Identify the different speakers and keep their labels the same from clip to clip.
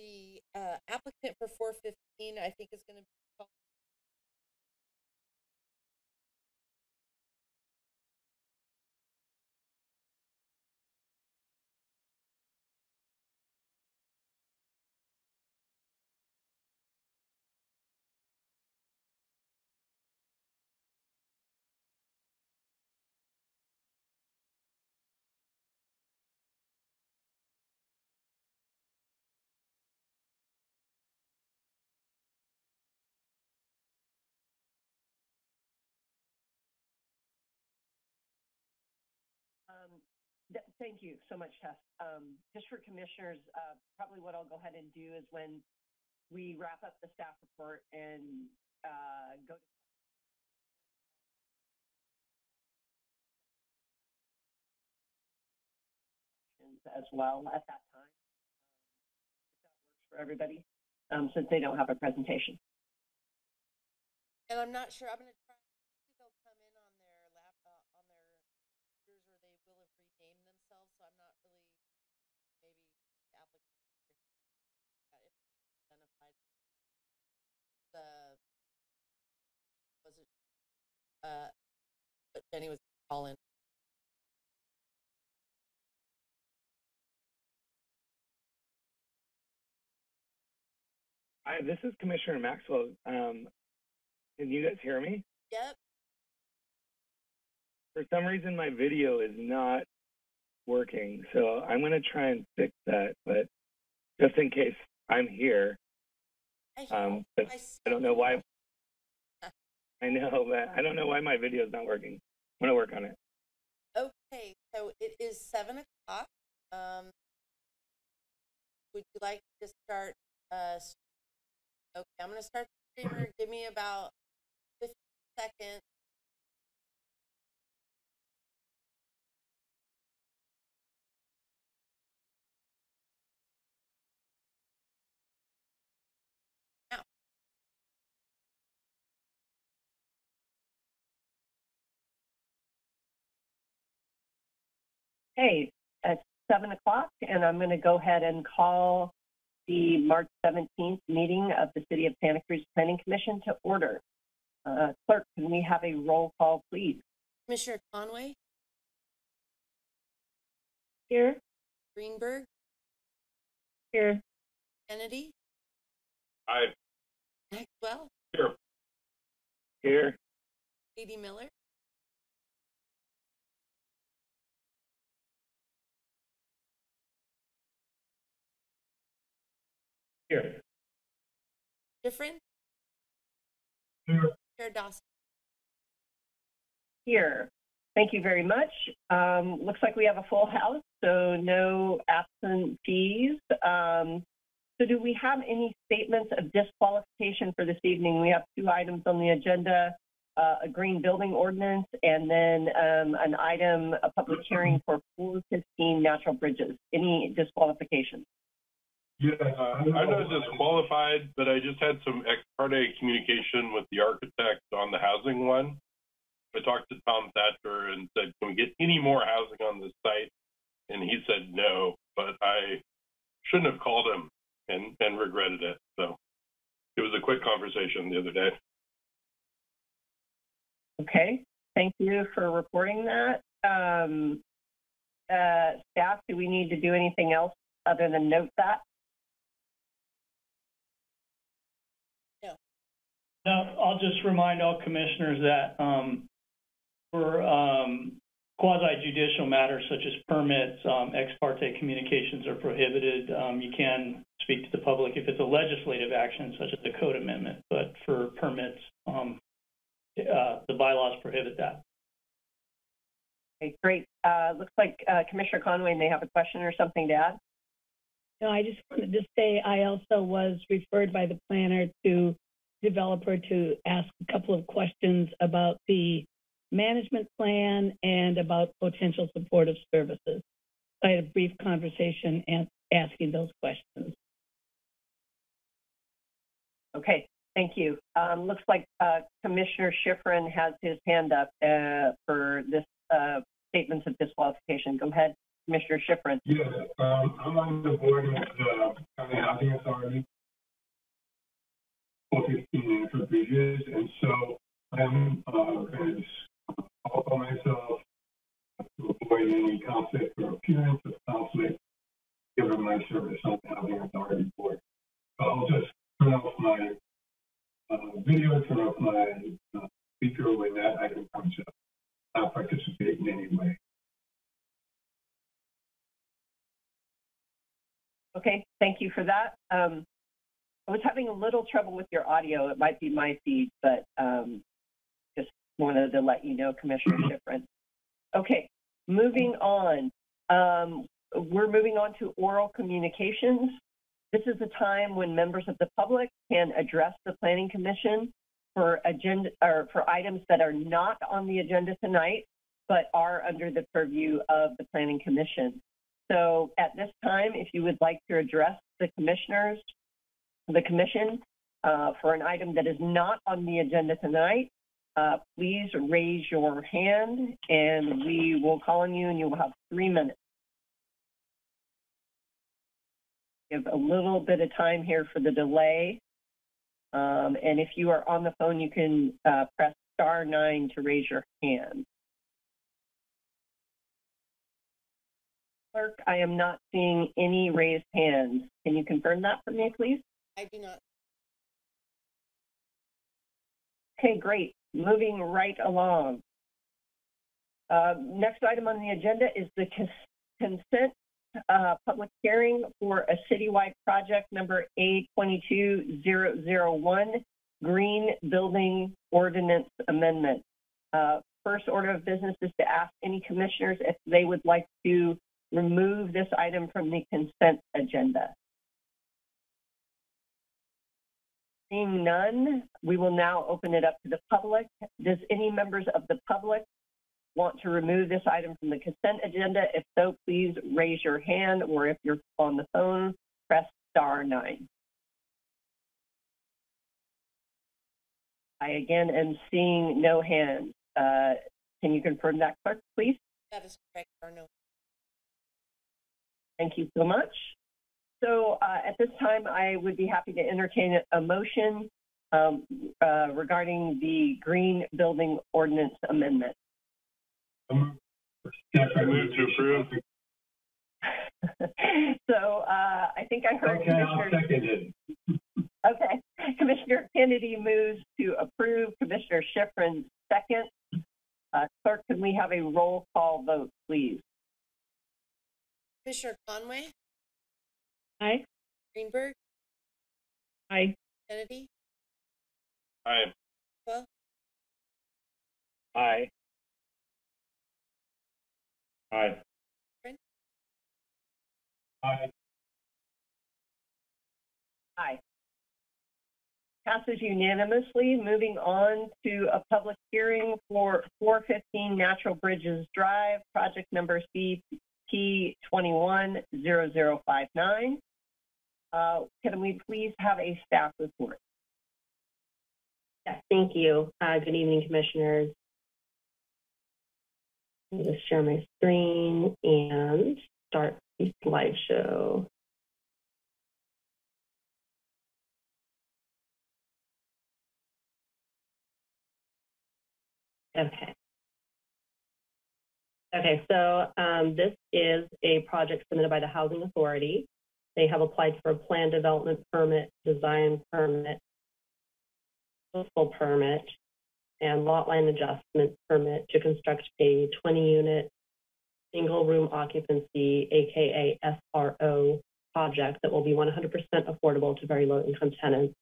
Speaker 1: the uh, applicant for four fifteen, I think is gonna be
Speaker 2: Thank you so much, Tess. Um, Just for commissioners, uh, probably what I'll go ahead and do is when we wrap up the staff report and uh, go to as well at that time, um, if that works for everybody, um, since they don't have a presentation.
Speaker 1: And I'm not sure, I'm gonna try, hopefully they'll come in on their lap, uh, on their computers, or they will have renamed themselves, so I'm not really, maybe the applicant. if Identified. The. Was it? Uh, but Jenny was calling.
Speaker 3: Hi, this is Commissioner Maxwell. Um, can you guys hear me?
Speaker 1: Yep,
Speaker 3: For some reason, my video is not working, so I'm going to try and fix that. But just in case I'm here,
Speaker 1: I
Speaker 3: um,
Speaker 1: I
Speaker 3: I don't know why. I know, but I don't know why my video is not working. I'm going to work on it.
Speaker 1: Okay, so it is seven o'clock. Um, would you like to start? Uh, okay, I'm gonna start the streamer. Give me about fifty seconds.
Speaker 2: Hey, it's seven o'clock, and I'm going to go ahead and call the March 17th meeting of the City of Santa Cruz Planning Commission to order. Uh, Clerk, can we have a roll call, please?
Speaker 1: Commissioner Conway,
Speaker 2: Here.
Speaker 1: Greenberg,
Speaker 2: Here.
Speaker 1: Kennedy,
Speaker 3: Hi.
Speaker 1: Maxwell,
Speaker 3: Here. Here.
Speaker 1: Katie Miller, Different,
Speaker 3: Here.
Speaker 1: Chair Dawson.
Speaker 2: Here. Thank you very much. Um, looks like we have a full house, so no absentees. Um, so do we have any statements of disqualification for this evening? We have two items on the agenda, uh, a green building ordinance and then um, an item, a public hearing for 415 natural bridges. Any disqualifications?
Speaker 4: Yeah, uh, I'm not disqualified, but I just had some ex parte communication with the architect on the housing one. I talked to Tom Thacher and said, can we get any more housing on this site? And he said no, but I shouldn't have called him and, and regretted it. So it was a quick conversation the other day.
Speaker 2: Okay, thank you for reporting that. Um, uh, staff, do we need to do anything else other than note that?
Speaker 5: No, I'll just remind all commissioners that, um, for, um, quasi judicial matters such as permits, um, ex parte communications are prohibited. Um, you can speak to the public if it's a legislative action such as a code amendment, but for permits, um, uh, the bylaws prohibit that.
Speaker 2: Okay, great. Uh, looks like uh, Commissioner Conway may have a question or something to add.
Speaker 6: No, I just wanted to say I also was referred by the planner to developer to ask a couple of questions about the management plan and about potential supportive services. I had a brief conversation and asking those questions.
Speaker 2: Okay, thank you. Um, looks like uh, Commissioner Schifrin has his hand up uh, for this uh, statements of disqualification. Go ahead, Commissioner Schifrin.
Speaker 7: Yes, um, I'm on the board of the County Housing Authority. For fifteen for bridges, and so I'm, uh, going to myself to avoid any conflict or appearance of conflict given my service on the Housing Authority Board. I'll just turn off my, uh, video, turn off my, uh, speaker when that item comes up. I'll participate in any way.
Speaker 2: Okay, thank you for that. Um, I was having a little trouble with your audio. It might be my feed, but um, just wanted to let you know, Commissioner Schifrin. Okay, moving on. Um, we're moving on to oral communications. This is a time when members of the public can address the Planning Commission for agenda or for items that are not on the agenda tonight, but are under the purview of the Planning Commission. So at this time, if you would like to address the commissioners, the commission, uh, for an item that is not on the agenda tonight, uh, please raise your hand and we will call on you and you will have three minutes. Give a little bit of time here for the delay. Um, and if you are on the phone, you can uh, press star nine to raise your hand. Clerk, I am not seeing any raised hands. Can you confirm that for me, please?
Speaker 1: I do not.
Speaker 2: Okay, great. Moving right along. Uh, next item on the agenda is the cons- consent uh, public hearing for a citywide project number A22001, Green Building Ordinance Amendment. Uh, first order of business is to ask any commissioners if they would like to remove this item from the consent agenda. Seeing none, we will now open it up to the public. Does any members of the public want to remove this item from the consent agenda? If so, please raise your hand, or if you're on the phone, press star nine. I again am seeing no hands. Uh, can you confirm that, clerk, please?
Speaker 1: That is correct, or no.
Speaker 2: Thank you so much. So uh, at this time, I would be happy to entertain a motion um, uh, regarding the Green Building Ordinance Amendment.
Speaker 7: Um, yes,
Speaker 4: I move to approve.
Speaker 2: so uh, I think I heard
Speaker 7: Okay, I'll
Speaker 2: Commissioner.
Speaker 7: second it.
Speaker 2: Okay, Commissioner Kennedy moves to approve. Commissioner Schifrin second. Uh, clerk, can we have a roll call vote, please?
Speaker 1: Commissioner Conway,
Speaker 6: Aye.
Speaker 1: Greenberg,
Speaker 6: Aye.
Speaker 1: Kennedy,
Speaker 4: Aye.
Speaker 3: Aye.
Speaker 4: Aye.
Speaker 7: Aye.
Speaker 2: Aye. Passes unanimously. Moving on to a public hearing for 415 Natural Bridges Drive, project number CP 210059. Uh, Can we please have a staff report?
Speaker 8: Yes, thank you. Uh, good evening, commissioners. Let me just share my screen and start the slideshow. Okay. Okay, so um, this is a project submitted by the Housing Authority. They have applied for a plan development permit, design permit, full permit and lot line adjustment permit to construct a 20-unit single-room occupancy, AKA SRO, project that will be 100% affordable to very low-income tenants.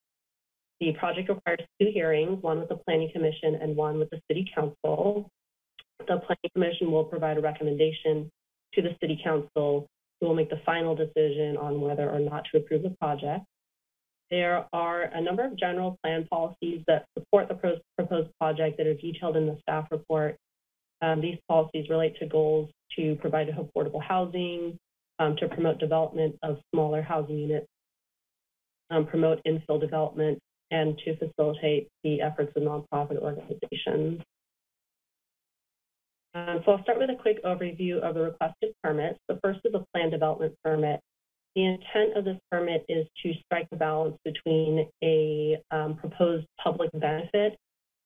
Speaker 8: The project requires two hearings, one with the Planning Commission and one with the City Council. The Planning Commission will provide a recommendation to the City Council, who will make the final decision on whether or not to approve the project. There are a number of general plan policies that support the pro- proposed project that are detailed in the staff report. Um, these policies relate to goals to provide affordable housing, um, to promote development of smaller housing units, um, promote infill development, and to facilitate the efforts of nonprofit organizations. Um, so I'll start with a quick overview of the requested permits. The first is a plan development permit. The intent of this permit is to strike a balance between a um, proposed public benefit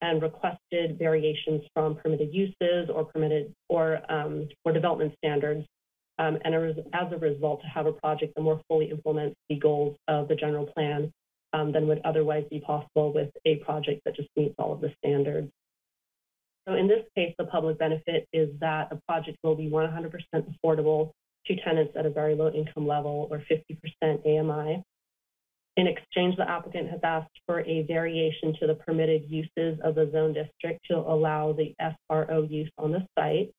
Speaker 8: and requested variations from permitted uses or permitted or um, or development standards, um, and as a result, to have a project that more fully implements the goals of the general plan um, than would otherwise be possible with a project that just meets all of the standards. So in this case, the public benefit is that the project will be 100% affordable to tenants at a very low income level or 50% AMI. In exchange, the applicant has asked for a variation to the permitted uses of the zone district to allow the SRO use on the site.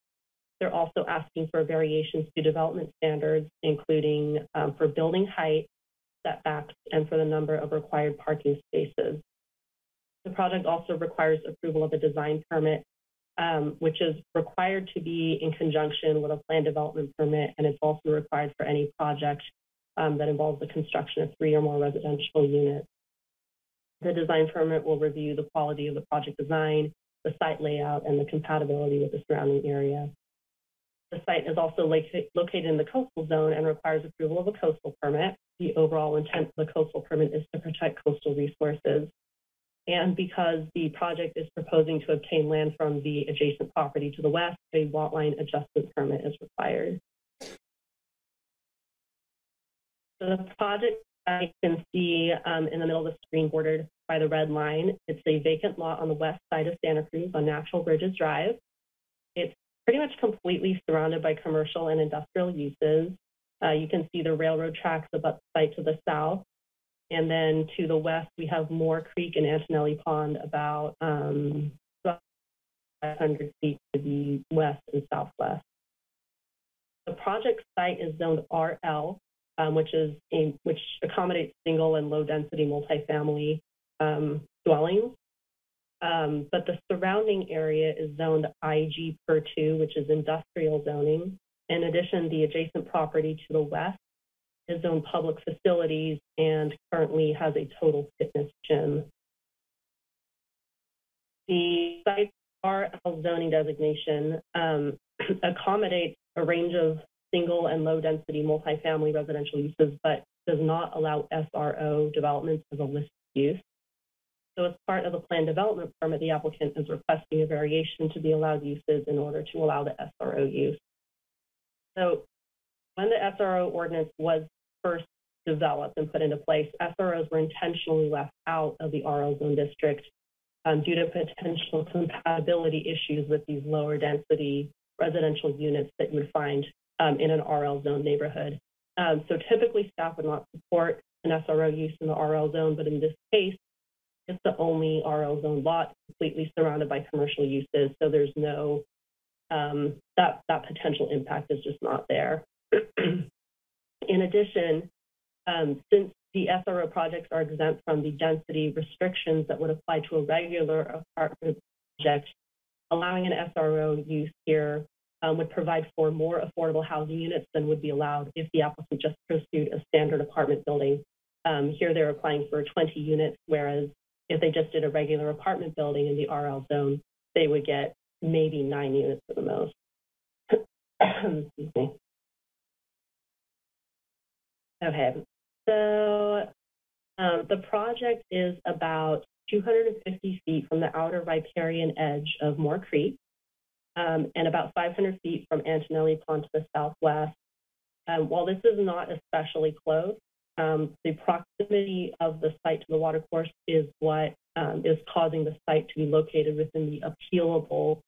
Speaker 8: They're also asking for variations to development standards, including um, for building height, setbacks, and for the number of required parking spaces. The project also requires approval of a design permit um, which is required to be in conjunction with a plan development permit, and it's also required for any project um, that involves the construction of three or more residential units. The design permit will review the quality of the project design, the site layout, and the compatibility with the surrounding area. The site is also located in the coastal zone and requires approval of a coastal permit. The overall intent of the coastal permit is to protect coastal resources and because the project is proposing to obtain land from the adjacent property to the west, a lot line adjustment permit is required. So the project I can see um, in the middle of the screen bordered by the red line. It's a vacant lot on the west side of Santa Cruz on Natural Bridges Drive. It's pretty much completely surrounded by commercial and industrial uses. Uh, you can see the railroad tracks abut the site to the south. And then to the west, we have Moore Creek and Antonelli Pond about um, 500 feet to the west and southwest. The project site is zoned RL, um, which is a, which accommodates single and low density multifamily um, dwellings. Um, but the surrounding area is zoned IG per two, which is industrial zoning. In addition, the adjacent property to the west his own public facilities and currently has a total fitness gym. The site RL zoning designation um, accommodates a range of single and low density multifamily residential uses, but does not allow SRO developments as a list use. So as part of the planned development permit, the applicant is requesting a variation to the allowed uses in order to allow the SRO use. So when the SRO ordinance was first developed and put into place, SROs were intentionally left out of the RL zone district um, due to potential compatibility issues with these lower density residential units that you would find um, in an RL zone neighborhood. Um, so typically staff would not support an SRO use in the RL zone, but in this case, it's the only RL zone lot completely surrounded by commercial uses. So there's no, um, that, that potential impact is just not there. In addition, um, since the SRO projects are exempt from the density restrictions that would apply to a regular apartment project, allowing an SRO use here um, would provide for more affordable housing units than would be allowed if the applicant just pursued a standard apartment building. Um, here they're applying for 20 units, whereas if they just did a regular apartment building in the RL zone, they would get maybe nine units at the most. Excuse me. Okay, so um, the project is about 250 feet from the outer riparian edge of Moore Creek um, and about 500 feet from Antonelli Pond to the southwest. Um, while this is not especially close, um, the proximity of the site to the watercourse is what um, is causing the site to be located within the appealable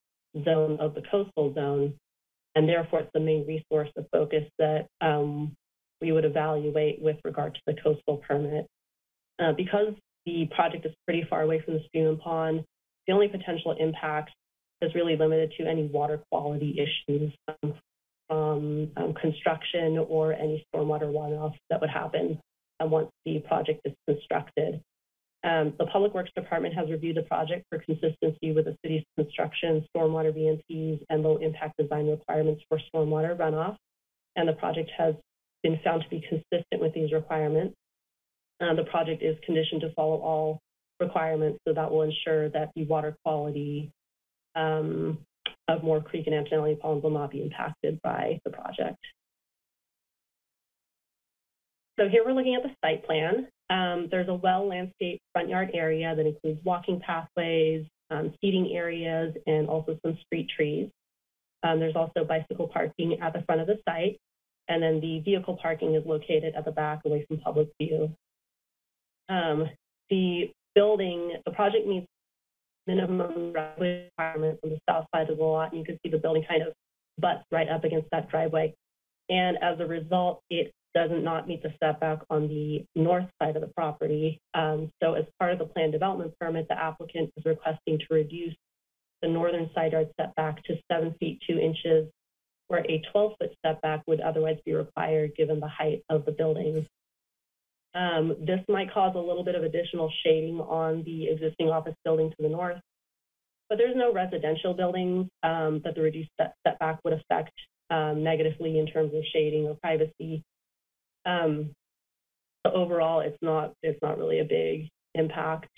Speaker 8: zone of the coastal zone. And therefore, it's the main resource of focus that um, we would evaluate with regard to the coastal permit. Uh, because the project is pretty far away from the stream and pond, the only potential impact is really limited to any water quality issues um, from um, construction or any stormwater runoff that would happen um, once the project is constructed. Um, the Public Works Department has reviewed the project for consistency with the city's construction, stormwater BMPs, and low impact design requirements for stormwater runoff. And the project has been found to be consistent with these requirements. Uh, the project is conditioned to follow all requirements, so that will ensure that the water quality um, of Moore Creek and Antonelli Ponds will not be impacted by the project. So here we're looking at the site plan. Um, there's a well landscaped front yard area that includes walking pathways, um, seating areas, and also some street trees. Um, there's also bicycle parking at the front of the site, and then the vehicle parking is located at the back away from public view. Um, the building, the project meets minimum driveway requirements on the south side of the lot, and you can see the building kind of butts right up against that driveway. And as a result, it does not not meet the setback on the north side of the property. Um, so as part of the plan development permit, the applicant is requesting to reduce the northern side yard setback to seven feet two inches, where a 12 foot setback would otherwise be required given the height of the building. Um, this might cause a little bit of additional shading on the existing office building to the north, but there's no residential buildings um, that the reduced setback would affect um, negatively in terms of shading or privacy. Um, so overall, it's not it's not really a big impact.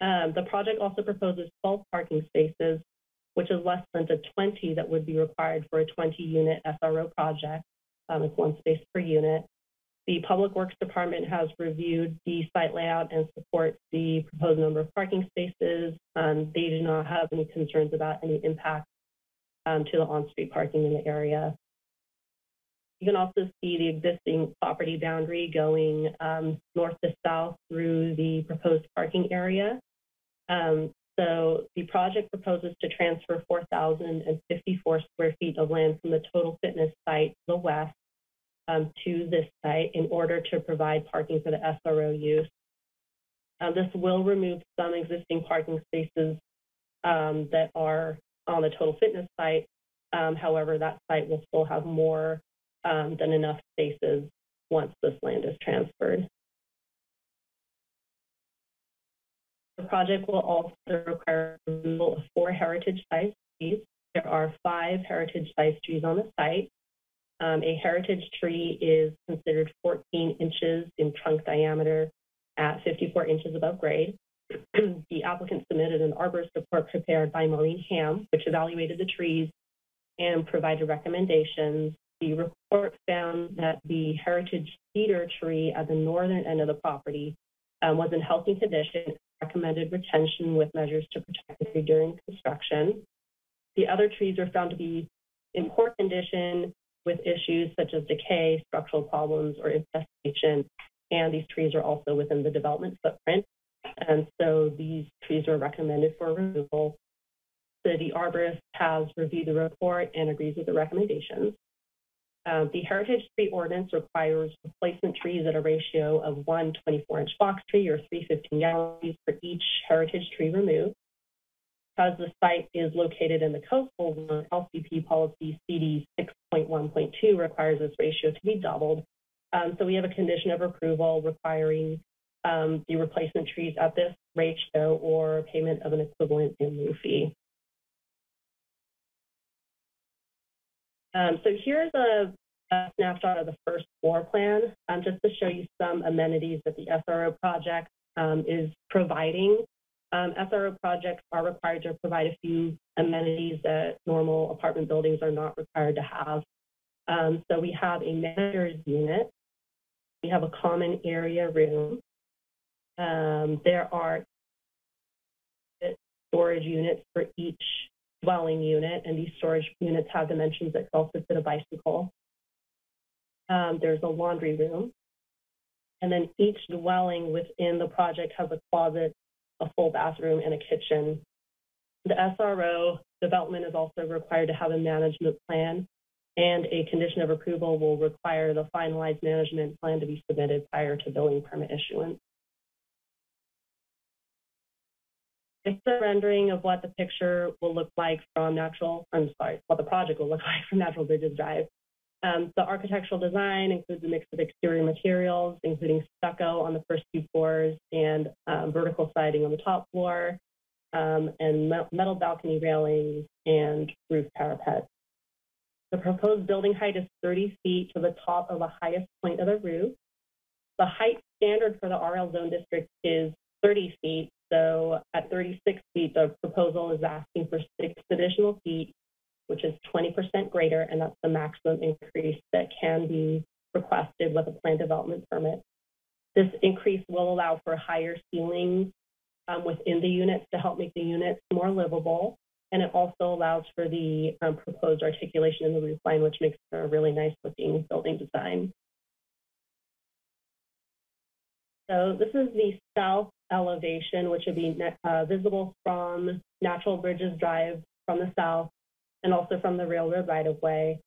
Speaker 8: Um, the project also proposes 12 parking spaces, which is less than the 20 that would be required for a 20-unit SRO project. Um, it's one space per unit. The Public Works Department has reviewed the site layout and supports the proposed number of parking spaces. Um, they do not have any concerns about any impact um, to the on-street parking in the area. You can also see the existing property boundary going um, north to south through the proposed parking area. Um, so the project proposes to transfer 4,054 square feet of land from the total fitness site to the west um, to this site in order to provide parking for the SRO use. Um, this will remove some existing parking spaces um, that are on the total fitness site. Um, however, that site will still have more um, than enough spaces once this land is transferred. The project will also require removal of four heritage size trees. There are five heritage size trees on the site. Um, a heritage tree is considered 14 inches in trunk diameter at 54 inches above grade. the applicant submitted an arborist report prepared by Maureen Hamb, which evaluated the trees and provided recommendations. The report found that the heritage cedar tree at the northern end of the property um, was in healthy condition, recommended retention with measures to protect the tree during construction. The other trees were found to be in poor condition with issues such as decay, structural problems, or infestation. And these trees are also within the development footprint. And so these trees are recommended for removal. The arborist has reviewed the report and agrees with the recommendations. Um, the heritage tree ordinance requires replacement trees at a ratio of one 24-inch box tree or three 15-gallon for each heritage tree removed. Because the site is located in the coastal zone, LCP policy CD 6.1.2 requires this ratio to be doubled. Um, so we have a condition of approval requiring um, the replacement trees at this ratio or payment of an equivalent in lieu fee. Um, so here's a, a, snapshot of the first floor plan, um, just to show you some amenities that the SRO project um, is providing. Um, SRO projects are required to provide a few amenities that normal apartment buildings are not required to have. Um, so we have a manager's unit, we have a common area room, um, there are storage units for each dwelling unit, and these storage units have dimensions that also fit a bicycle. Um, there's a laundry room, and then each dwelling within the project has a closet, a full bathroom, and a kitchen. The SRO development is also required to have a management plan, and a condition of approval will require the finalized management plan to be submitted prior to building permit issuance. It's a rendering of what the picture will look like from natural, I'm sorry, what the project will look like from Natural Bridges Drive. Um, the architectural design includes a mix of exterior materials, including stucco on the first two floors and um, vertical siding on the top floor, um, and metal balcony railings and roof parapets. The proposed building height is 30 feet to the top of the highest point of the roof. The height standard for the RL zone district is 30 feet, So at 36 feet, the proposal is asking for six additional feet, which is 20% greater, and that's the maximum increase that can be requested with a plan development permit. This increase will allow for higher ceilings um, within the units to help make the units more livable. And it also allows for the um, proposed articulation in the roof line, which makes for a really nice looking building design. So this is the south elevation, which would be uh, visible from Natural Bridges Drive from the south and also from the railroad right-of-way.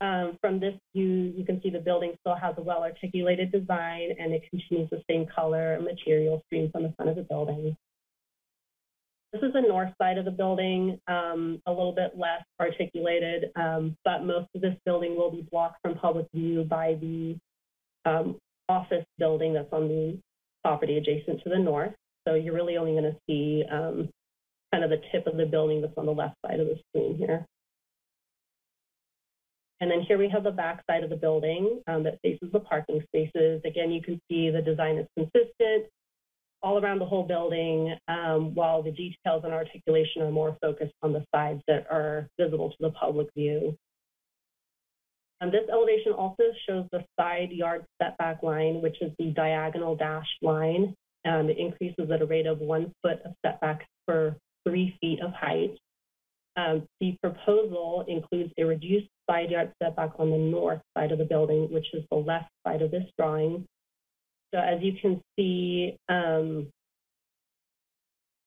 Speaker 8: Um, from this view, you can see the building still has a well-articulated design and it continues the same color and material stream from the front of the building. This is the north side of the building, um, a little bit less articulated, um, but most of this building will be blocked from public view by the um, office building that's on the property adjacent to the north. So you're really only going to see um, kind of the tip of the building that's on the left side of the screen here. And then here we have the back side of the building um, that faces the parking spaces. Again, you can see the design is consistent all around the whole building, um, while the details and articulation are more focused on the sides that are visible to the public view. And this elevation also shows the side yard setback line, which is the diagonal dashed line. Um, it increases at a rate of one foot of setback per three feet of height. Um, the proposal includes a reduced side yard setback on the north side of the building, which is the left side of this drawing. So as you can see, um,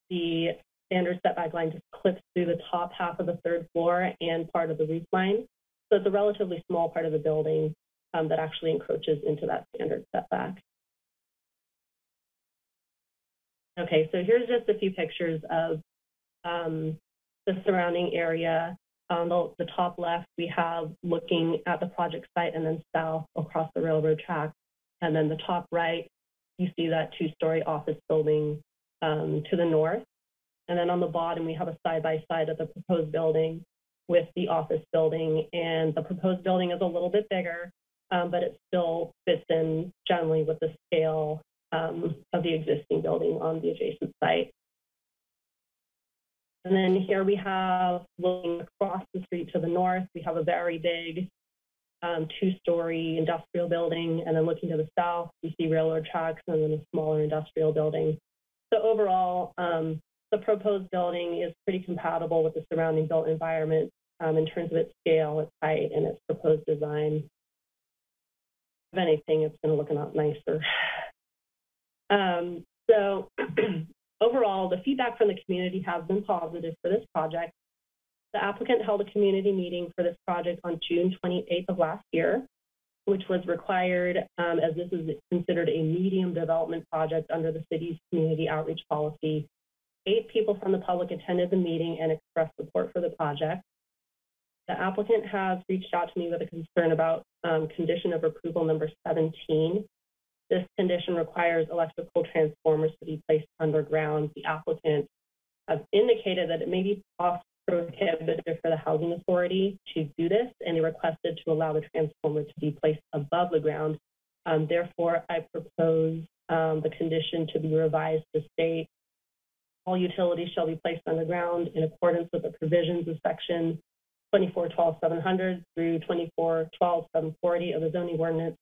Speaker 8: the standard setback line just clips through the top half of the third floor and part of the roof line. So it's a relatively small part of the building um, that actually encroaches into that standard setback. Okay, so here's just a few pictures of um, the surrounding area. On the, the, top left, we have looking at the project site and then south across the railroad track. And then the top right, you see that two-story office building um, to the north. And then on the bottom, we have a side-by-side -side of the proposed building with the office building. And the proposed building is a little bit bigger, um, but it still fits in generally with the scale um, of the existing building on the adjacent site. And then here we have, looking across the street to the north, we have a very big um, two-story industrial building. And then looking to the south, we see railroad tracks and then a smaller industrial building. So overall, um, the proposed building is pretty compatible with the surrounding built environment um, in terms of its scale, its height, and its proposed design. If anything, it's going to look a lot nicer. Um, so overall, the feedback from the community has been positive for this project. The applicant held a community meeting for this project on June 28th of last year, which was required um, as this is considered a medium development project under the city's community outreach policy. Eight people from the public attended the meeting and expressed support for the project. The applicant has reached out to me with a concern about um, condition of approval number 17. This condition requires electrical transformers to be placed underground. The applicant has indicated that it may be cost prohibitive for the housing authority to do this, and they requested to allow the transformer to be placed above the ground. Um, therefore, I propose um, the condition to be revised to state all utilities shall be placed underground in accordance with the provisions of section 2412-700 through 2412-740 of the zoning ordinance.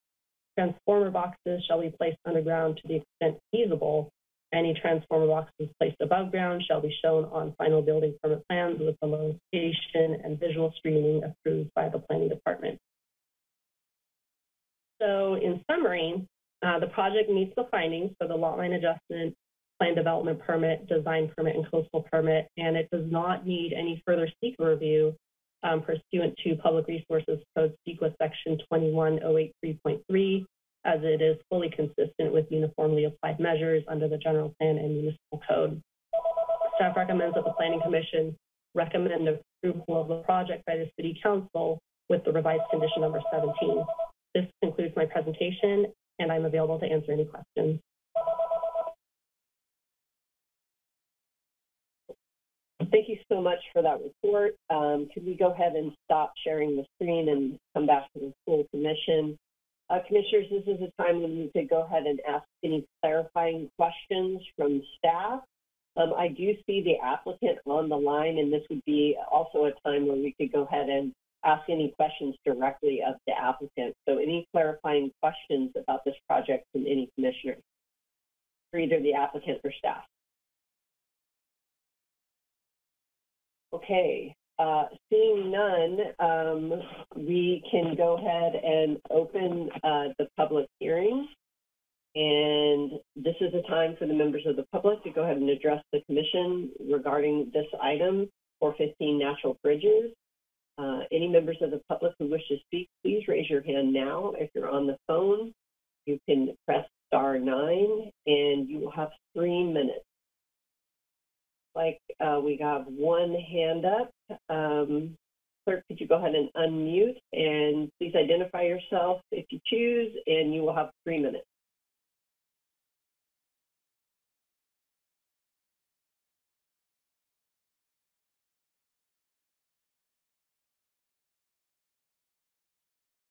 Speaker 8: Transformer boxes shall be placed underground to the extent feasible. Any transformer boxes placed above ground shall be shown on final building permit plans with the location and visual screening approved by the planning department. So in summary, uh, the project meets the findings for the lot line adjustment, plan development permit, design permit, and coastal permit, and it does not need any further CEQA review um, pursuant to Public Resources Code CEQA Section 21083.3, as it is fully consistent with uniformly applied measures under the General Plan and Municipal Code. Staff recommends that the Planning Commission recommend approval of the project by the City Council with the revised condition number 17. This concludes my presentation, and I'm available to answer any questions.
Speaker 2: Thank you so much for that report. Um, could we go ahead and stop sharing the screen and come back to the full commission? Uh, commissioners, this is a time when you could go ahead and ask any clarifying questions from staff. Um, I do see the applicant on the line, and this would be also a time where we could go ahead and ask any questions directly of the applicant. So any clarifying questions about this project from any commissioner, for either the applicant or staff. Okay, uh, seeing none, um, we can go ahead and open uh, the public hearing. And this is a time for the members of the public to go ahead and address the commission regarding this item, 415 Natural Bridges. Uh, any members of the public who wish to speak, please raise your hand now. If you're on the phone, you can press star nine and you will have three minutes. Like uh, we have one hand up. Um, clerk, could you go ahead and unmute and please identify yourself if you choose and you will have three minutes.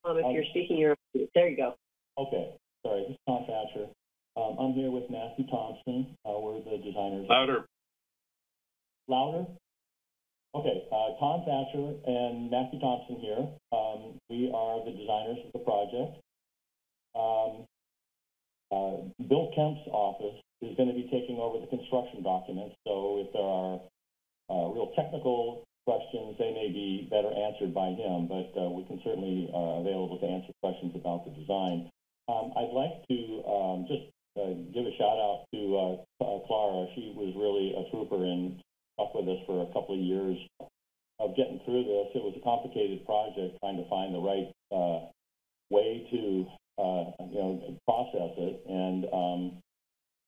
Speaker 2: Um, if you're speaking, you're there. You go.
Speaker 9: Okay, sorry, this is Tom Thacher. Um, I'm here with Matthew Thompson. Uh, we're the designers.
Speaker 4: Louder.
Speaker 9: Louder? Okay, uh, Tom Thacher and Matthew Thompson here. Um, we are the designers of the project. Um, uh, Bill Kemp's office is going to be taking over the construction documents, so if there are uh, real technical questions, they may be better answered by him, but uh, we can certainly are available to answer questions about the design. Um, I'd like to um, just uh, give a shout out to uh, uh, Clara. She was really a trooper and stuck with us for a couple of years of getting through this. It was a complicated project trying to find the right uh, way to uh, you know process it, and um,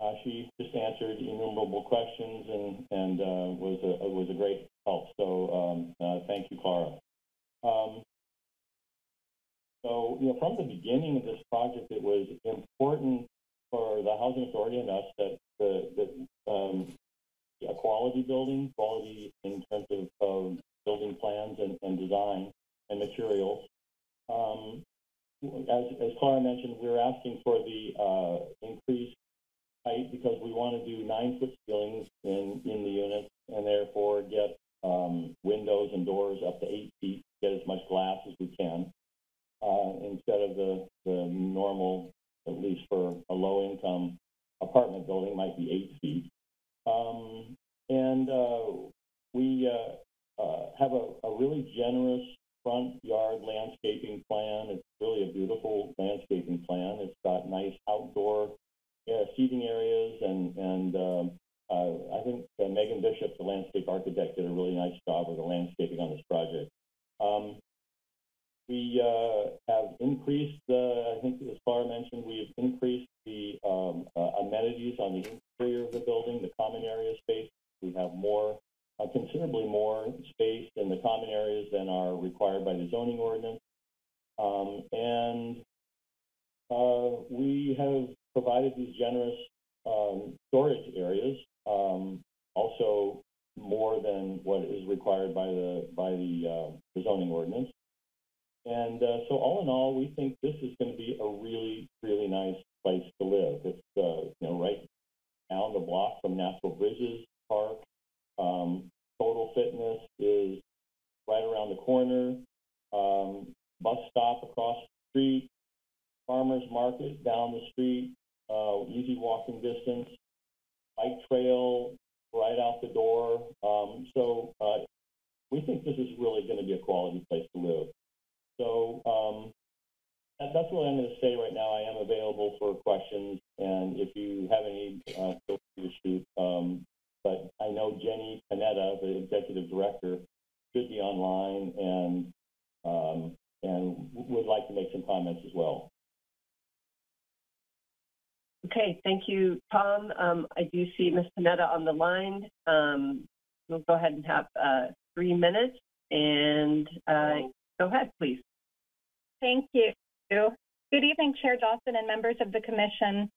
Speaker 9: uh, she just answered innumerable questions and and uh, was a was a great help. So um, uh, thank you, Clara. Um, so you know, from the beginning of this project, it was important for the housing authority and us that the, the um, a quality building, quality in terms of, of building plans and, and design and materials. Um, as, as Clara mentioned, we're asking for the uh, increased height because we want to do nine foot ceilings in, in the units and therefore get um, windows and doors up to eight feet, get as much glass as we can, uh, instead of the, the normal, at least for a low income apartment building, might be eight feet. Um, and uh, we uh, uh, have a, a really generous front yard landscaping plan. It's really a beautiful landscaping plan. It's got nice outdoor uh, seating areas and, and um, uh, I think uh, Megan Bishop, the landscape architect, did a really nice job of the landscaping on this project. Um, we uh, have increased, I think as Clara mentioned, we've increased the um, uh, amenities on the interior of the building, the common area space. We have more, uh, considerably more space in the common areas than are required by the zoning ordinance. Um, and uh, we have provided these generous um, storage areas um, also more than what is required by the by the, uh, the zoning ordinance. And uh, so, all in all, we think this is going to be a really, really nice place to live. It's uh, you know right down the block from Natural Bridges Park. Um, Total Fitness is right around the corner. Um, bus stop across the street. Farmers Market down the street. Uh, easy walking distance bike trail right out the door. Um, so uh, we think this is really going to be a quality place to live. So um, that's what I'm going to say right now. I am available for questions, and if you have any, uh, feel free to shoot. Um, but I know Jenny Panetta, the executive director, should be online and um, and would like to make some comments as well.
Speaker 2: Okay, thank you, Tom. Um, I do see Ms. Panetta on the line. Um, we'll go ahead and have uh, three minutes, and uh, go ahead, please.
Speaker 10: Thank you. Good evening, Chair Dawson and members of the Commission.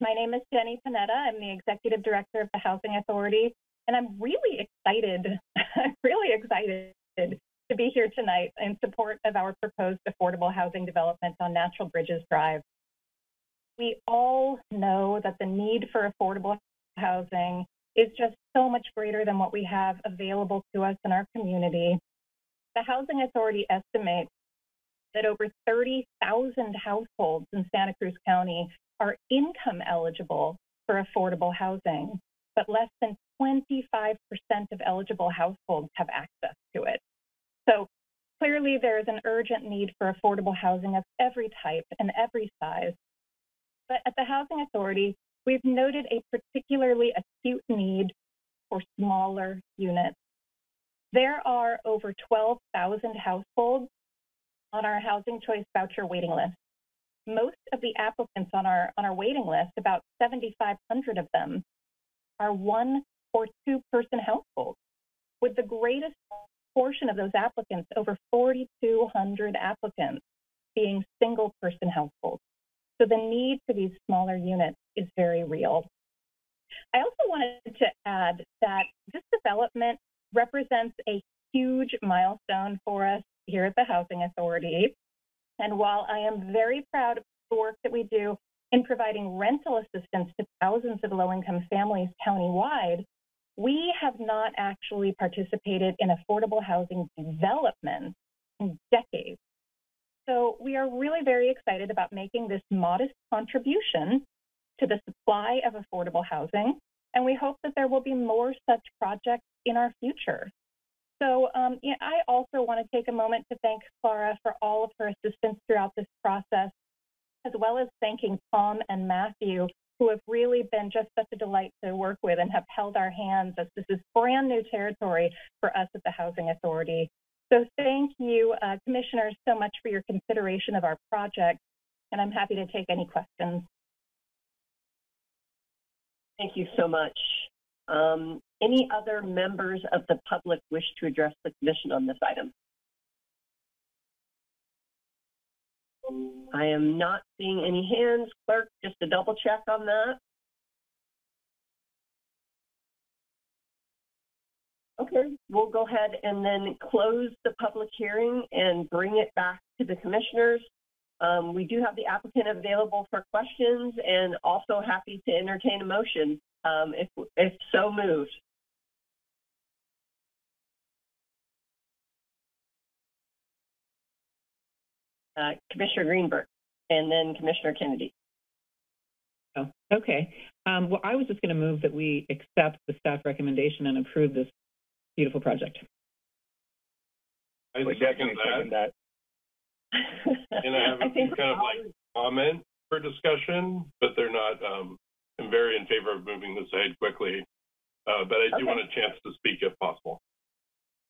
Speaker 10: My name is Jenny Panetta. I'm the Executive Director of the Housing Authority, and I'm really excited, really excited to be here tonight in support of our proposed affordable housing development on Natural Bridges Drive we all know that the need for affordable housing is just so much greater than what we have available to us in our community. The Housing Authority estimates that over 30,000 households in Santa Cruz County are income eligible for affordable housing, but less than 25% of eligible households have access to it. So clearly there is an urgent need for affordable housing of every type and every size. But at the Housing Authority, we've noted a particularly acute need for smaller units. There are over 12,000 households on our Housing Choice Voucher waiting list. Most of the applicants on our, on our waiting list, about 7,500 of them, are one or two person households, with the greatest portion of those applicants, over 4,200 applicants, being single person households. So the need for these smaller units is very real. I also wanted to add that this development represents a huge milestone for us here at the Housing Authority. And while I am very proud of the work that we do in providing rental assistance to thousands of low income families countywide, we have not actually participated in affordable housing development in decades. So we are really very excited about making this modest contribution to the supply of affordable housing, and we hope that there will be more such projects in our future. So um, yeah, I also want to take a moment to thank Clara for all of her assistance throughout this process, as well as thanking Tom and Matthew, who have really been just such a delight to work with and have held our hands as this is brand new territory for us at the Housing Authority. So thank you, uh, commissioners, so much for your consideration of our project, and I'm happy to take any questions.
Speaker 2: Thank you so much. Um, any other members of the public wish to address the commission on this item? I am not seeing any hands. Clerk, just to double check on that. Okay, we'll go ahead and then close the public hearing and bring it back to the commissioners. Um, we do have the applicant available for questions and also happy to entertain a motion um, if, if so moved. Uh, Commissioner Greenberg and then Commissioner Kennedy.
Speaker 11: Oh, okay. Um, well, I was just going to move that we accept the staff recommendation and approve this beautiful project.
Speaker 4: I
Speaker 3: Would
Speaker 4: second that.
Speaker 3: that.
Speaker 4: And I have a few
Speaker 2: think
Speaker 4: kind of
Speaker 2: all-
Speaker 4: like comment for discussion, but they're not, um, I'm very in favor of moving this ahead quickly. Uh, but I do
Speaker 2: Okay.
Speaker 4: want a chance to speak if possible.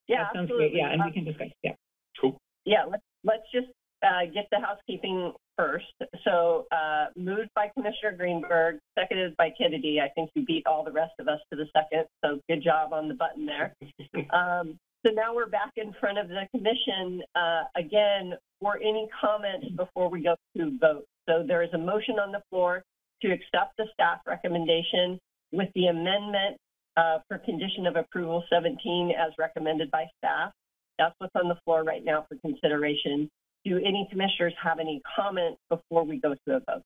Speaker 2: Yeah,
Speaker 11: That sounds
Speaker 2: absolutely.
Speaker 11: great. Yeah, and
Speaker 2: Uh,
Speaker 11: we can discuss. Yeah.
Speaker 4: Cool.
Speaker 2: Yeah, let's, let's just uh, get the housekeeping first. So uh, moved by Commissioner Greenberg, seconded by Kennedy. I think you beat all the rest of us to the second, so good job on the button there. Um, so now we're back in front of the commission uh, again for any comments before we go to vote. So there is a motion on the floor to accept the staff recommendation with the amendment uh, for condition of approval 17 as recommended by staff. That's what's on the floor right now for consideration. Do any commissioners have any comments before we go to a vote?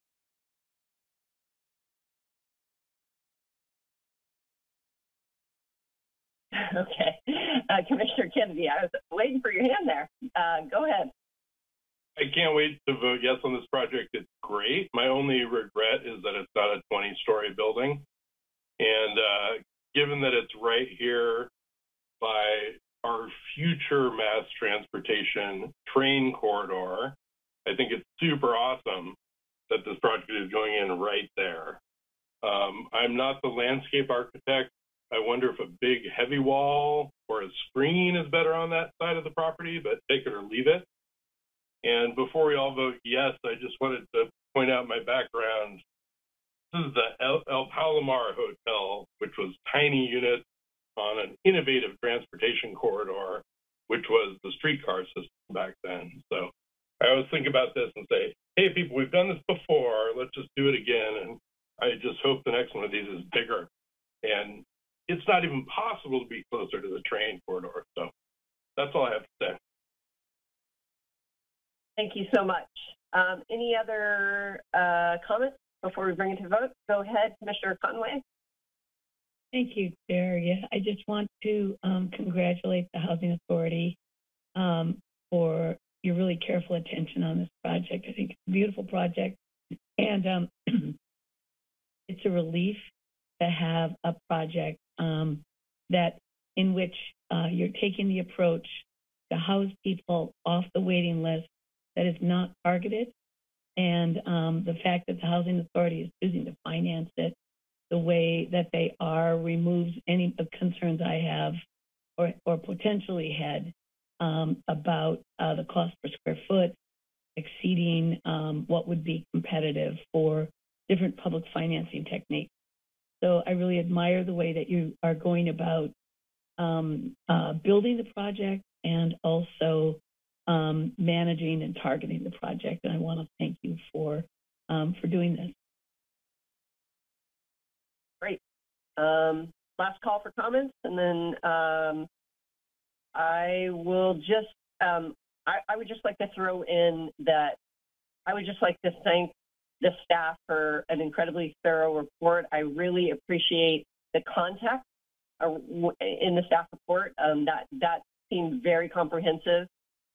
Speaker 2: Okay, uh, Commissioner Kennedy, I was waiting for your hand there. Uh, go ahead.
Speaker 4: I can't wait to vote yes on this project. It's great. My only regret is that it's not a 20 story building. And uh, given that it's right here by our future mass transportation train corridor, I think it's super awesome that this project is going in right there. Um, I'm not the landscape architect. I wonder if a big heavy wall or a screen is better on that side of the property, but take it or leave it. And before we all vote yes, I just wanted to point out my background. This is the El, El Palomar Hotel, which was tiny units on an innovative transportation corridor, which was the streetcar system back then. So I always think about this and say, hey, people, we've done this before. Let's just do it again. And I just hope the next one of these is bigger. And it's not even possible to be closer to the train corridor. So that's all I have to say.
Speaker 2: Thank you so much. Um, any other uh, comments before we bring it to vote? Go ahead, Commissioner Conway.
Speaker 6: Thank you, Chair. Yeah, I just want to um, congratulate the Housing Authority um, for your really careful attention on this project. I think it's a beautiful project, and um, it's a relief to have a project um, that in which uh, you're taking the approach to house people off the waiting list that is not targeted, and um, the fact that the Housing Authority is choosing to finance it the way that they are removes any concerns I have or, or potentially had um, about uh, the cost per square foot exceeding um, what would be competitive for different public financing techniques. So I really admire the way that you are going about um, uh, building the project and also um, managing and targeting the project. And I want to thank you for um, for doing this.
Speaker 2: Um, last call for comments, and then um, I will just, um, I, I would just like to throw in that I would just like to thank the staff for an incredibly thorough report. I really appreciate the context uh, in the staff report. Um, that that seemed very comprehensive,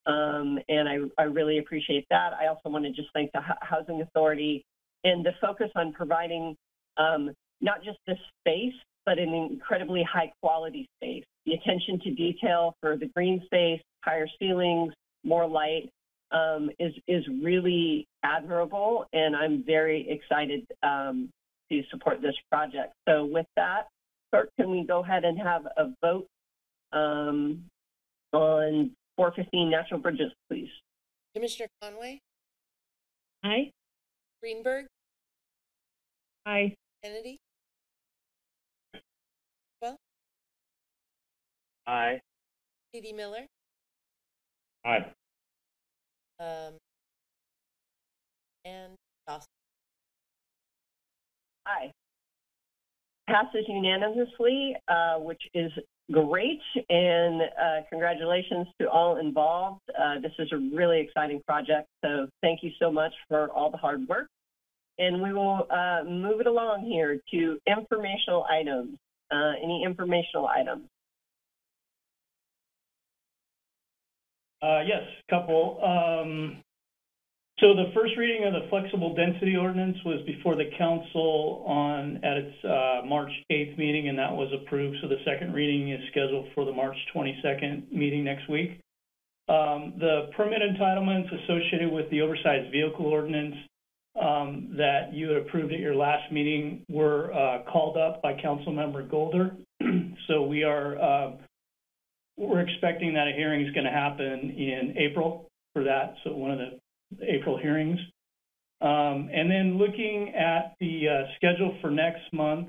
Speaker 2: um, and I, I really appreciate that. I also want to just thank the Housing Authority and the focus on providing um, not just the space, but an incredibly high quality space. The attention to detail for the green space, higher ceilings, more light um, is is really admirable, and I'm very excited um, to support this project. So with that, Clerk, can we go ahead and have a vote um, on 415 Natural Bridges, please?
Speaker 1: Commissioner Conway,
Speaker 6: Aye.
Speaker 1: Greenberg,
Speaker 11: Aye.
Speaker 1: Kennedy,
Speaker 3: Aye.
Speaker 1: D.D. Miller,
Speaker 9: Aye.
Speaker 1: um, and Dawson.
Speaker 2: Aye. Passes unanimously, uh, which is great, and uh, congratulations to all involved. Uh, this is a really exciting project, so thank you so much for all the hard work. And we will uh, move it along here to informational items. Uh, any informational items?
Speaker 5: Uh, yes, a couple. Um, so the first reading of the flexible density ordinance was before the council on at its uh, March 8th meeting, and that was approved. So the second reading is scheduled for the March 22nd meeting next week. Um, the permit entitlements associated with the oversized vehicle ordinance um, that you had approved at your last meeting were uh, called up by Council Member Golder. so we are uh, we're expecting that a hearing is going to happen in April for that, so one of the April hearings. Um, and then looking at the uh, schedule for next month,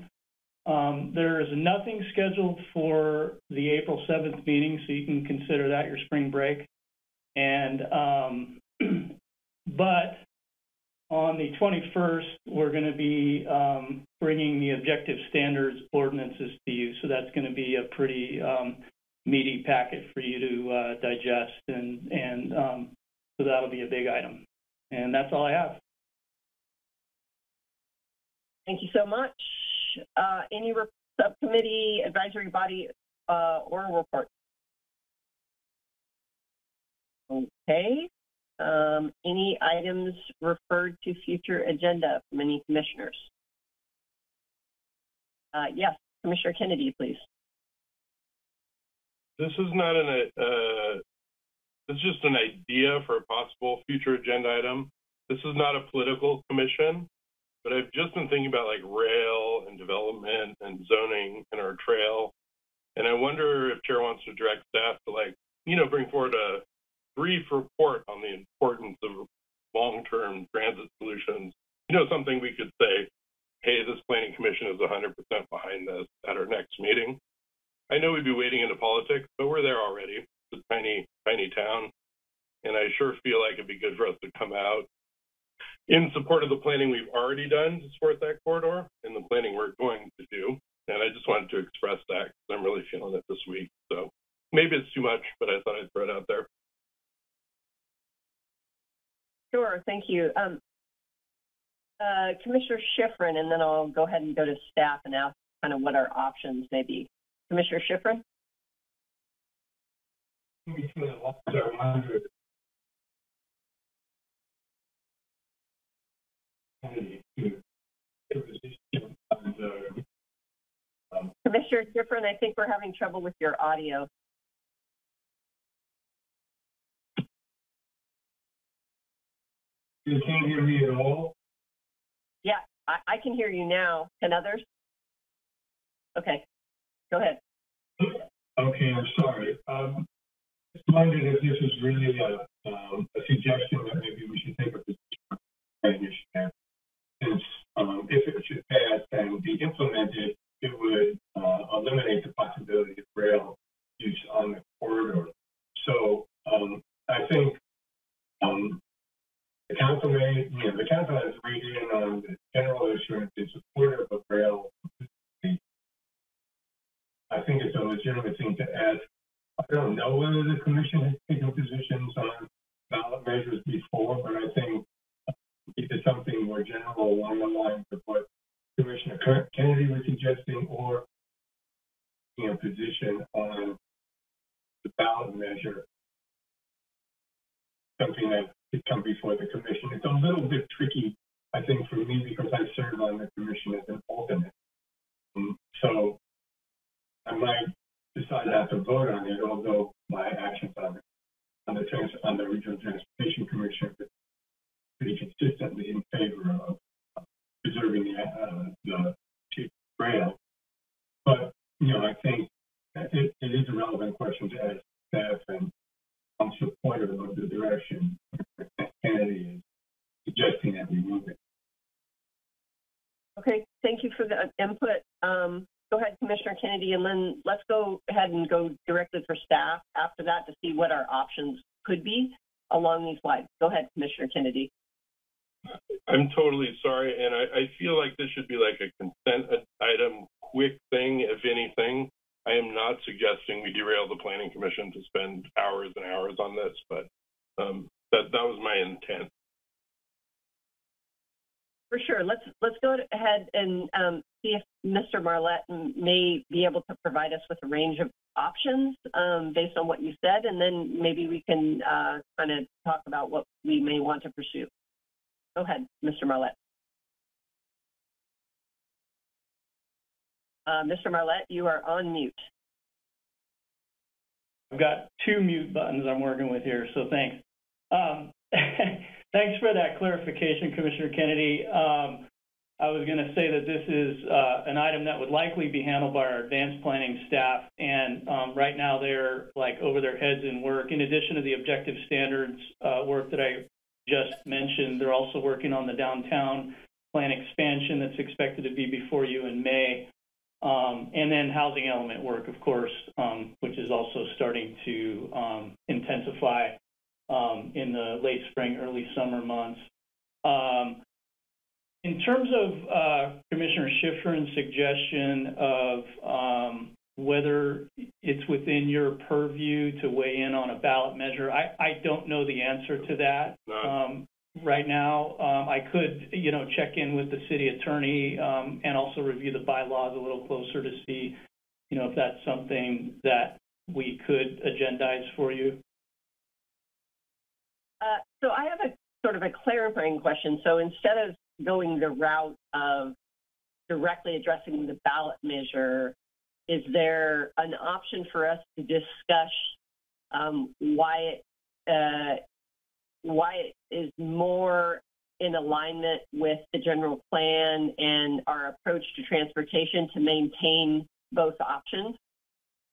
Speaker 5: um, there is nothing scheduled for the April 7th meeting, so you can consider that your spring break. And um, but on the 21st, we're going to be um, bringing the objective standards ordinances to you. So that's going to be a pretty um, meaty packet for you to uh, digest, and and um, so that'll be a big item. And that's all I have.
Speaker 2: Thank you so much. Uh, any subcommittee, advisory body, uh, or report? Okay. Um, any items referred to future agenda from any commissioners? Uh, yes, Commissioner Kennedy, please.
Speaker 4: This is not an, uh, this is just an idea for a possible future agenda item. This is not a political commission, but I've just been thinking about like rail and development and zoning and our trail. And I wonder if Chair wants to direct staff to like, you know, bring forward a brief report on the importance of long-term transit solutions. You know, something we could say, hey, this planning commission is 100% behind this at our next meeting. I know we'd be wading into politics, but we're there already. It's a tiny, tiny town. And I sure feel like it'd be good for us to come out in support of the planning we've already done to support that corridor and the planning we're going to do. And I just wanted to express that because I'm really feeling it this week. So maybe it's too much, but I thought I'd throw it out there.
Speaker 2: Sure, thank you. Um, uh, Commissioner Schifrin, and then I'll go ahead and go to staff and ask kind of what our options may be. Commissioner Schifrin?
Speaker 7: Between I wondered. To, to position on the,
Speaker 2: Commissioner Schifrin, I think we're having trouble with your audio.
Speaker 7: you can't hear me at all?
Speaker 2: Yeah, I, I can hear you now. Can others? Okay, go ahead.
Speaker 7: Okay, I'm sorry. Um, just wondered if this is really a, um, a suggestion that maybe we should take a position on Since, um, if it should pass and be implemented, it would, uh, eliminate the possibility of rail use on the corridor. So, um, I think, um, the council may, you know, the council has weighed in on the general assurance in support of a rail. I think it's a legitimate thing to ask. I don't know whether the commission has taken positions on ballot measures before, but I think it's something more general along the lines of what Commissioner Ken- Kennedy was suggesting or a position on the ballot measure. Something that could come before the commission. It's a little bit tricky, I think, for me because I serve on the commission as an alternate. Um, So I might decide not to vote on it, although my actions on it, on the trans, on the Regional Transportation Commission are pretty consistently in favor of preserving the, uh, the cheap rail. But, you know, I think it, it is a relevant question to ask staff and I'm supportive of the direction Kennedy is suggesting that we move it.
Speaker 2: Okay, thank you for the input. Um, go ahead, Commissioner Kennedy, and then let's go ahead and go directly for staff after that to see what our options could be along these lines. Go ahead, Commissioner Kennedy.
Speaker 4: I'm totally sorry, and I, I feel like this should be like a consent item, quick thing, if anything. I am not suggesting we derail the planning commission to spend hours and hours on this, but um, that that was my intent.
Speaker 2: For sure. Let's let's go ahead and um, see if Mr. Marlatt may be able to provide us with a range of options um, based on what you said, and then maybe we can uh, kind of talk about what we may want to pursue. Go ahead, Mr. Marlatt. Uh, Mr. Marlatt, you are on mute.
Speaker 5: I've got two mute buttons I'm working with here, so thanks. Um, thanks for that clarification, Commissioner Kennedy. Um, I was going to say that this is uh, an item that would likely be handled by our advanced planning staff, and um, right now they're like over their heads in work. In addition to the objective standards uh, work that I just mentioned, they're also working on the downtown plan expansion that's expected to be before you in May. Um, and then housing element work, of course, um, which is also starting to um, intensify um, in the late spring, early summer months. Um, in terms of uh, Commissioner Schifrin's suggestion of um, whether it's within your purview to weigh in on a ballot measure, I, I don't know the answer to that.
Speaker 4: No.
Speaker 5: right now. Um, I could, you know, check in with the city attorney um, and also review the bylaws a little closer to see, you know, if that's something that we could agendize for you.
Speaker 2: Uh, so I have a sort of a clarifying question. So instead of going the route of directly addressing the ballot measure, is there an option for us to discuss um, why it uh, why it is more in alignment with the general plan and our approach to transportation to maintain both options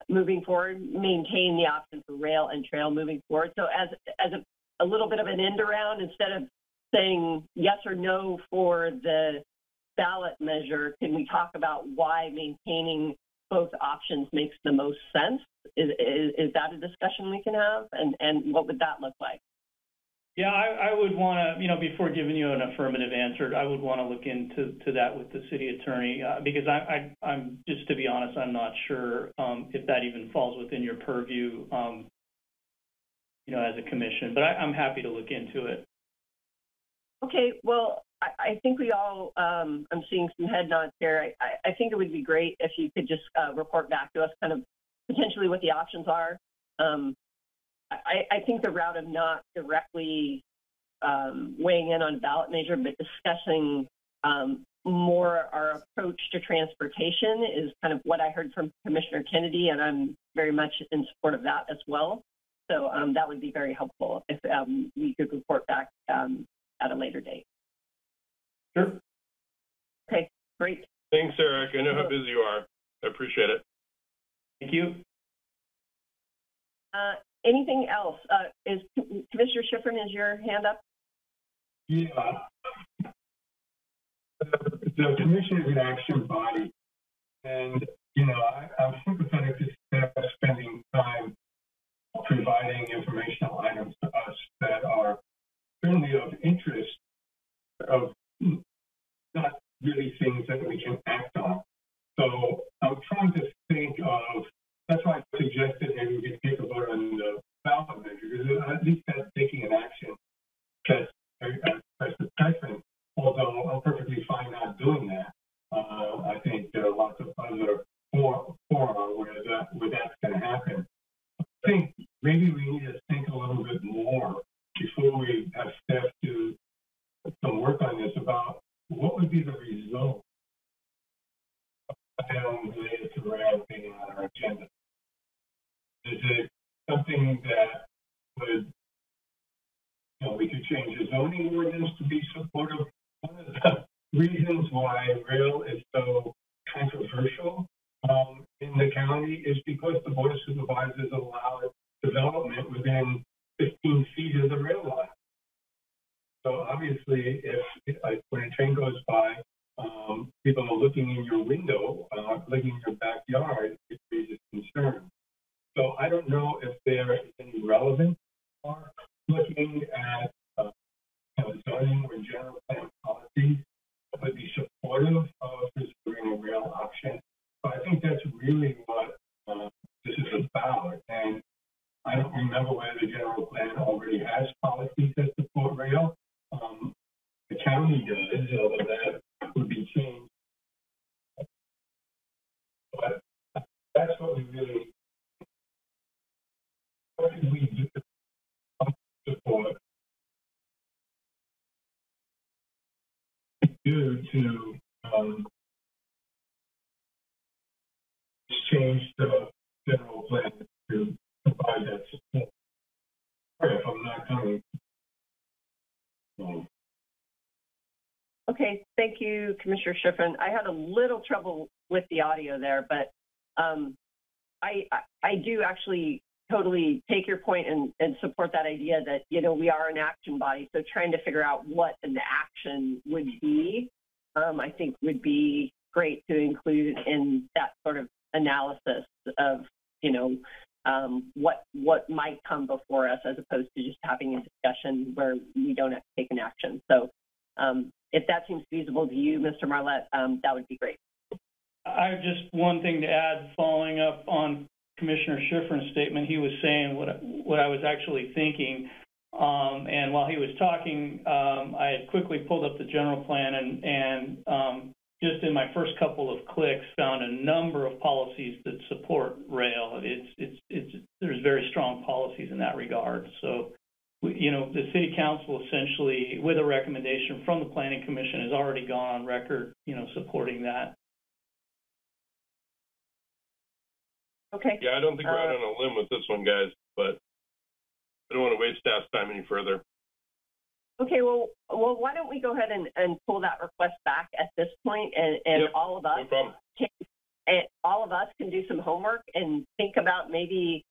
Speaker 2: moving forward, maintain the option for rail and trail moving forward. So as as a, a little bit of an end around, instead of saying yes or no for the ballot measure, can we talk about why maintaining both options makes the most sense? Is, is, is that a discussion we can have? And, and what would that look like?
Speaker 5: Yeah, I, I would want to, you know, before giving you an affirmative answer, I would want to look into to that with the city attorney uh, because I, I, I'm just to be honest, I'm not sure um, if that even falls within your purview, um, you know, as a commission. But I, I'm happy to look into it.
Speaker 2: Okay, well, I, I think we all, um, I'm seeing some head nods here. I, I, think it would be great if you could just uh, report back to us kind of potentially what the options are. Um, I, I think the route of not directly um, weighing in on ballot measure, but discussing um, more our approach to transportation is kind of what I heard from Commissioner Kennedy, and I'm very much in support of that as well. So um, that would be very helpful if um, we could report back um, at a later date.
Speaker 4: Sure.
Speaker 2: Okay, great.
Speaker 4: Thanks, Eric. I know how busy you are. I appreciate it.
Speaker 5: Thank you.
Speaker 2: Uh, anything else? Uh, is Commissioner Schifrin, is your hand up?
Speaker 7: Yeah. The, the commission is an action body, and you know I, I'm sympathetic to staff spending time providing informational items to us that are certainly of interest, of not really things that we can act on. So I'm trying to think of, that's why I suggested maybe we could take a vote on the ballot measure, because at least that's taking an action that's as the president, although I'm perfectly fine not doing that. Uh, I think there are lots of other for, fora where that where that's going to happen. I think maybe we need to think a little bit more before we have staff do some work on this about what would be the result of related to rail being on our agenda. Is it something that would you know, we could change the zoning ordinance to be supportive. One of the reasons why rail is so controversial um, in the county is because the board of supervisors allowed development within 15 feet of the rail line. So obviously, if when a train goes by, um, people are looking in your window, uh, looking in your backyard, it raises concern. So I don't know if there is any relevance or looking at uh, zoning or general plan policies that would be supportive of pursuing a rail option. But I think that's really what uh, this is about. And I don't remember whether the general plan already has policies that support rail. Um, the county does, although that would be changed. But that's what we really, what did we do support do to um, change the general plan to that not coming. Um,
Speaker 2: Okay, thank you, Commissioner Schiffrin. I had a little trouble with the audio there, but um, I, I, I do actually totally take your point and, and support that idea that, you know, we are an action body. So trying to figure out what an action would be, um, I think would be great to include in that sort of analysis of, you know, um, what what might come before us as opposed to just having a discussion where we don't have to take an action. So um, if that seems feasible to you, Mr. Marlatt, um, that would be great.
Speaker 5: I have just one thing to add following up on Commissioner Schifrin's statement. He was saying what, what I was actually thinking. Um, and while he was talking, um, I had quickly pulled up the general plan and, and um, just in my first couple of clicks found a number of policies that support rail. It's, it's, it's, there's very strong policies in that regard. So you know, the city council essentially, with a recommendation from the planning commission, has already gone on record, you know, supporting that.
Speaker 2: Okay.
Speaker 4: Yeah, I don't think we're out
Speaker 2: Uh,
Speaker 4: on a limb with this one, guys, but I don't want to waste staff's time any further.
Speaker 2: Okay, well, well, why don't we go ahead and, and pull that request back at this point, and, and
Speaker 4: Yep,
Speaker 2: all of us
Speaker 4: No
Speaker 2: can, and all of us can do some homework and think about maybe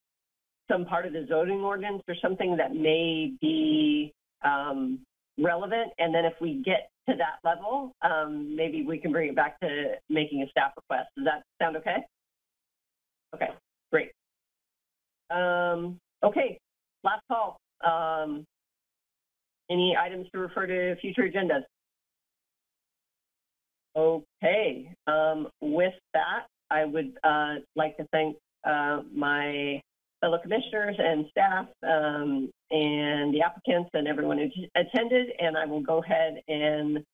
Speaker 2: some part of the zoning ordinance or something that may be um, relevant. And then if we get to that level, um, maybe we can bring it back to making a staff request. Does that sound okay? Okay, great. Um, okay, last call. Any items to refer to future agendas? Okay, um, with that, I would uh, like to thank uh, my fellow commissioners and staff um, and the applicants and everyone who attended. And I will go ahead and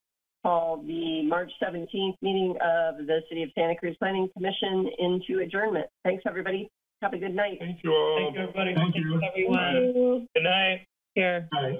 Speaker 2: call the March 17th meeting of the City of Santa Cruz Planning Commission into adjournment. Thanks, everybody. Have a good night.
Speaker 4: Thank you all.
Speaker 5: Thank you, everybody.
Speaker 7: Thank you.
Speaker 11: Everyone,
Speaker 5: Good night.
Speaker 11: here.
Speaker 7: Bye.